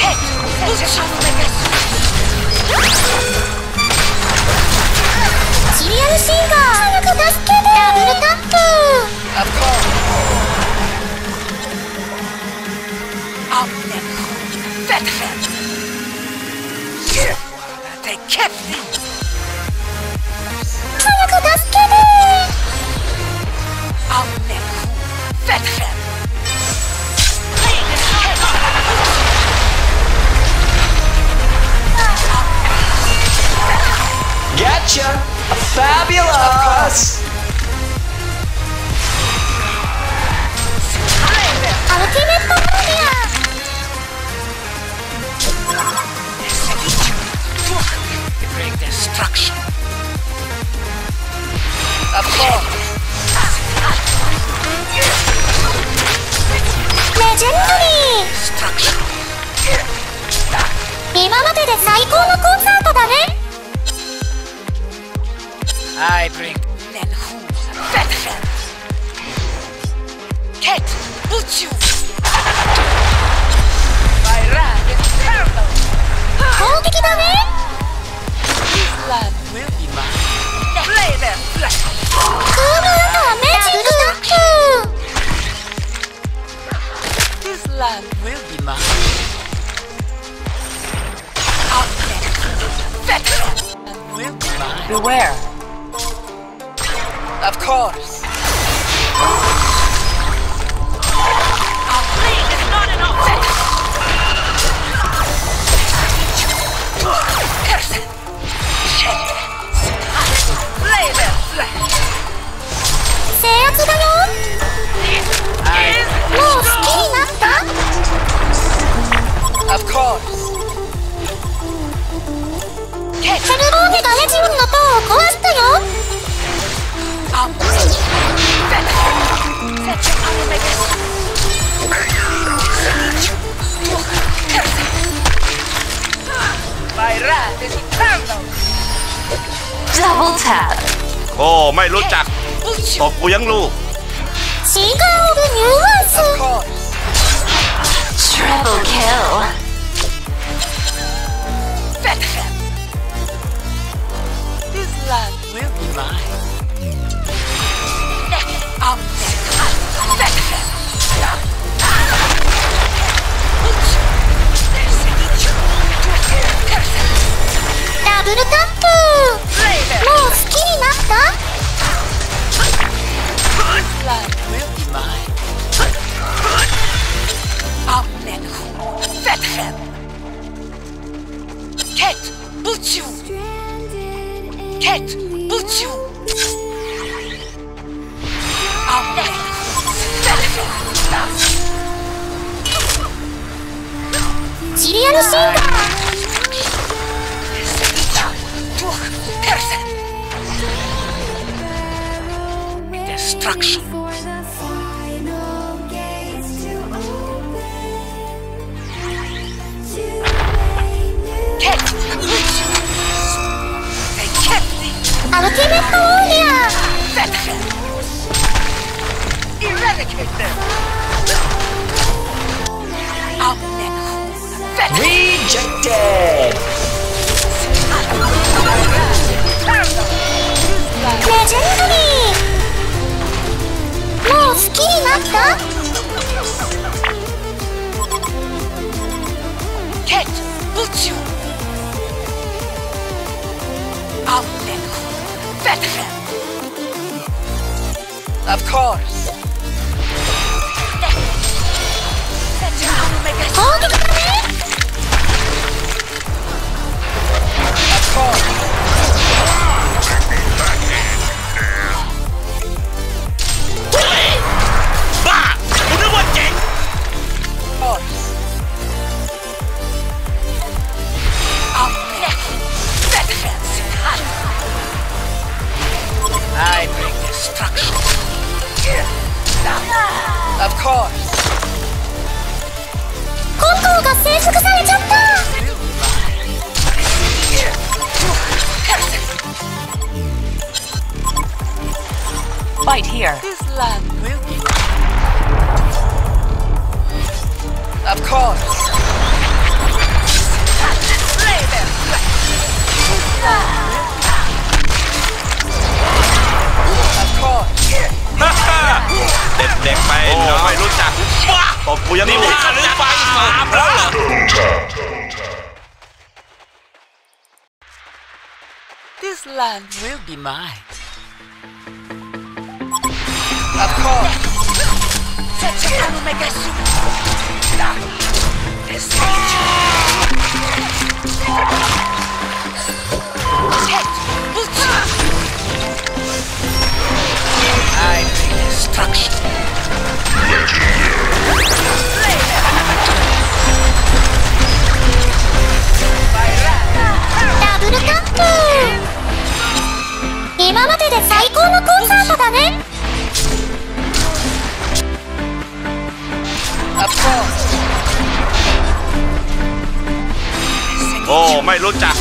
Hit! Lose your shot! fabulous! I bring men who vengeance. Ket, Butchu. My wrath is terrible. This land will be mine. Play them, flesh. His land will be mine. Outlet. Veteran. And will be mine. Beware. Of course. Double tap โอ้ ไม่รู้จัก ตบกูยังลูก Triple kill Rejected. レジェンドリーもう好きになった Ket, Buchu. Amen. Bethlehem. Of course. Set your Omega 攻撃 コンコーが征服されちゃった。Fight here. This land will be Of course. Slay them. Of course. เด็กๆไปโอ้ไม่รู้จักบ้าตบกูยังลูกนี่หรือไฟสามแล้วเหรอ Double tap. This land will be mine. Let's go. ู้จัก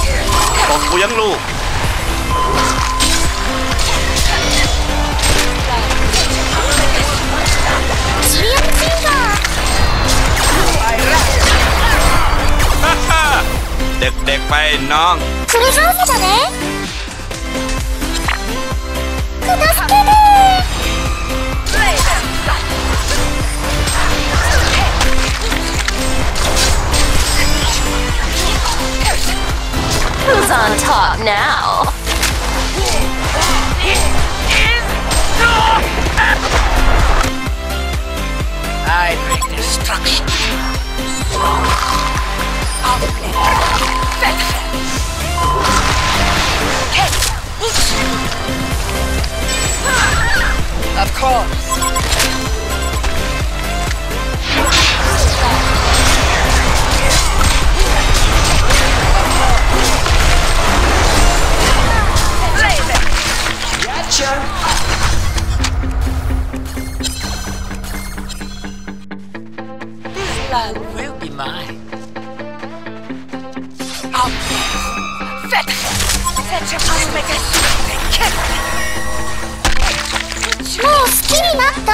ตบกูยังลูกเด็กๆไปน้องคุณรู้สึกไหมคุณรู้สึก Who's on top now? I bring destruction. Of course. mine. Amen. Bethlehem. Let your us make a kick. もう好きになった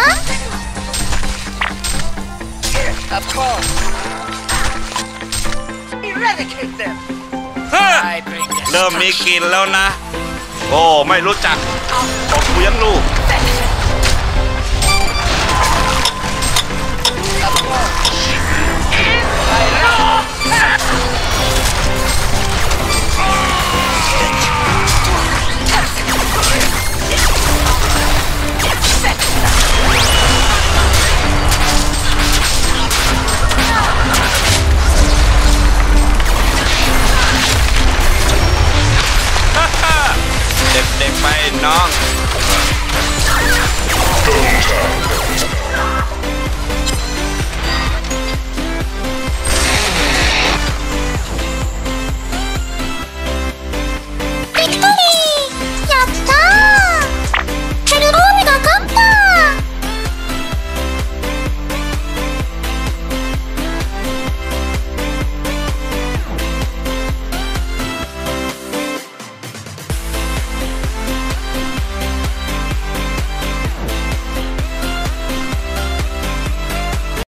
Of course. Eradicate them. เฮ้อ I bring เริ่มมีกลินแล้วนะ โอ้ ไม่รู้จักบอกกูยังรู้